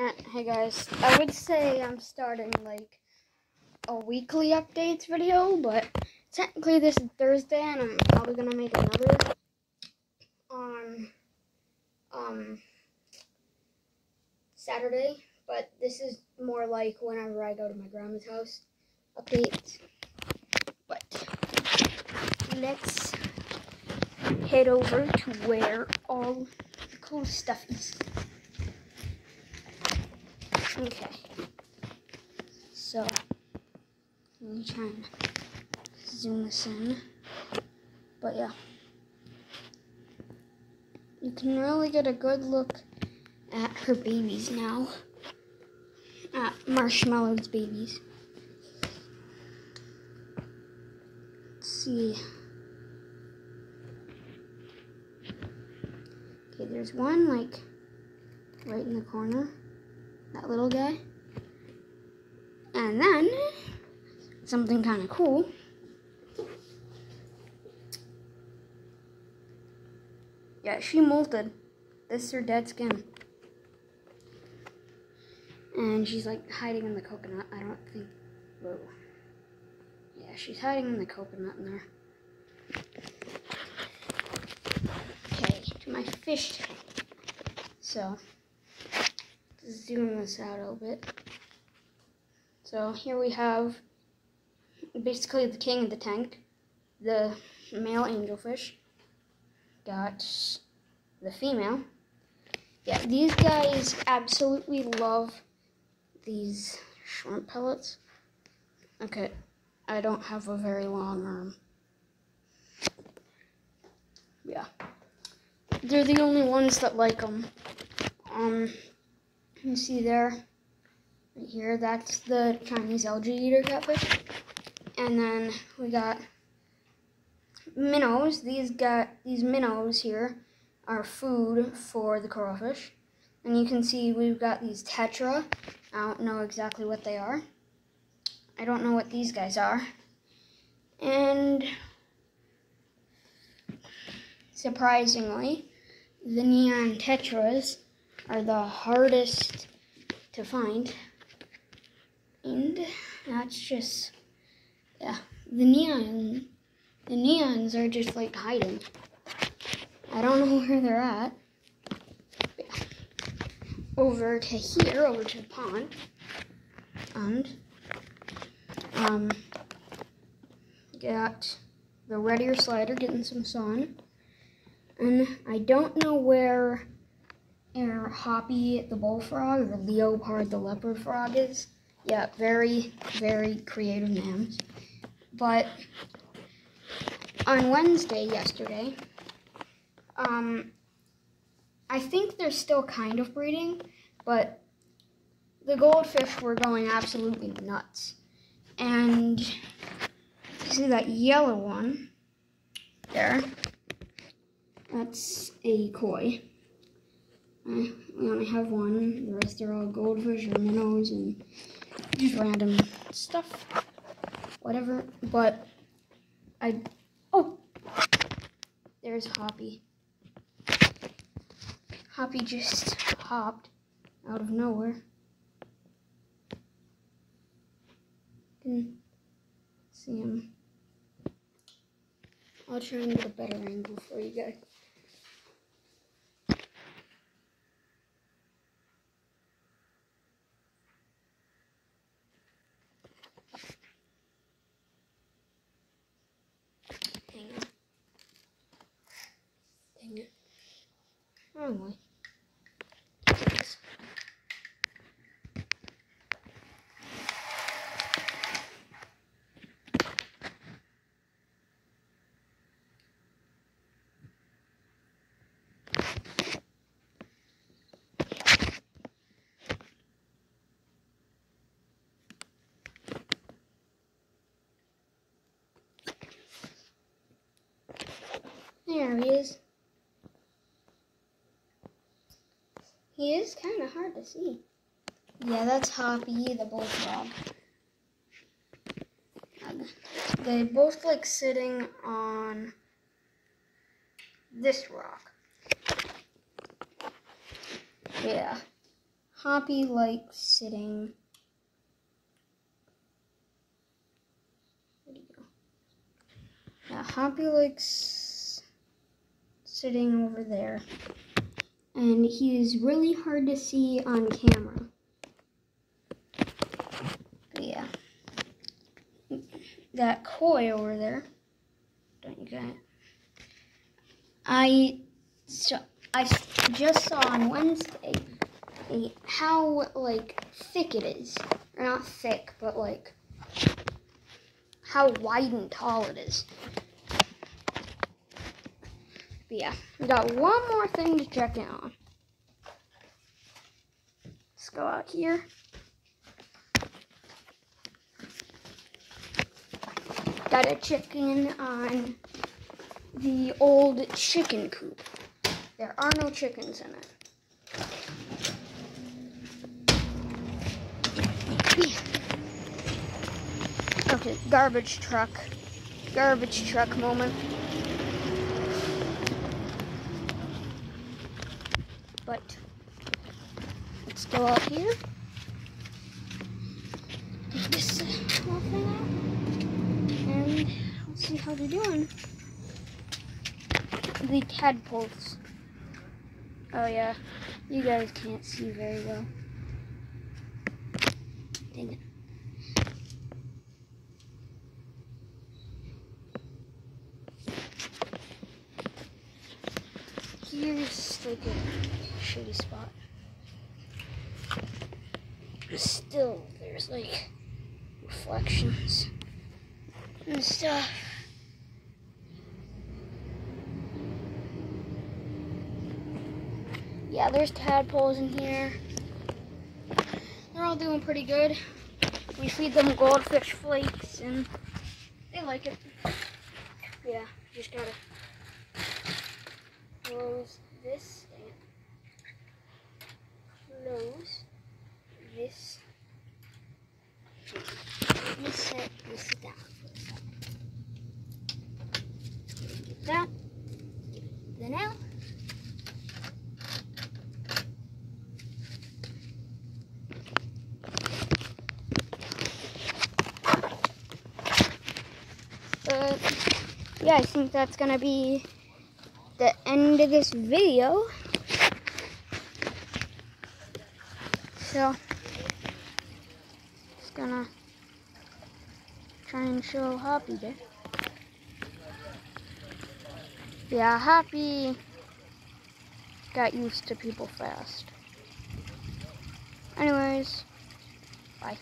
Uh, hey guys, I would say I'm starting like a weekly updates video, but technically this is Thursday and I'm probably gonna make another on um Saturday, but this is more like whenever I go to my grandma's house updates. But let's head over to where all the cool stuff is. Okay. So, let me try and zoom this in. But yeah. You can really get a good look at her babies now. At Marshmallow's babies. Let's see. Okay, there's one like right in the corner that little guy. And then something kind of cool. Yeah, she molted. This is her dead skin. And she's like hiding in the coconut. I don't think. Whoa. Yeah, she's hiding in the coconut in there. Okay, to my fish tank. So zoom this out a little bit. So here we have basically the king of the tank, the male angelfish. Got the female. Yeah, these guys absolutely love these shrimp pellets. Okay, I don't have a very long arm. Yeah. They're the only ones that like them. Um, you see there, right here, that's the Chinese algae eater catfish. And then we got minnows. These got these minnows here are food for the coralfish. And you can see we've got these tetra. I don't know exactly what they are. I don't know what these guys are. And surprisingly, the neon tetras are the hardest to find. And that's just, yeah, the neon, the neons are just like hiding. I don't know where they're at. Yeah. Over to here, over to the pond. And, um, got the red ear slider getting some sun. And I don't know where or Hoppy the bullfrog or Leopard the leopard frog is. Yeah, very, very creative names. But on Wednesday, yesterday, um, I think they're still kind of breeding, but the goldfish were going absolutely nuts. And you see that yellow one there? That's a koi. I, only have one. The rest are all goldfish or minnows and just random stuff. Whatever. But I. Oh! There's Hoppy. Hoppy just hopped out of nowhere. Can see him. I'll try and get a better angle for you guys. There he is. Kind of hard to see. Yeah, that's Hoppy, the bullfrog. They both like sitting on this rock. Yeah. Hoppy likes sitting. Where'd he go? Yeah, Hoppy likes sitting over there. And he is really hard to see on camera. But yeah. That koi over there. Don't you get it? I so I just saw on Wednesday how like thick it is, or not thick, but like how wide and tall it is. But yeah, we got one more thing to check in on. Let's go out here. Got a chicken on the old chicken coop. There are no chickens in it. Okay, garbage truck. Garbage truck moment. But let's go out here. Take this uh, whole thing out. And see how they're doing. The tadpoles. Oh yeah, you guys can't see very well. Dang it. Here's like a shitty spot. Still, there's like reflections and stuff. Yeah, there's tadpoles in here. They're all doing pretty good. We feed them goldfish flakes and they like it. Yeah, just gotta close this and close this. Sit, you sit down that. Then out. But yeah, I think that's gonna be the end of this video. So gonna try and show Hoppy there. Yeah, Hoppy got used to people fast. Anyways, bye.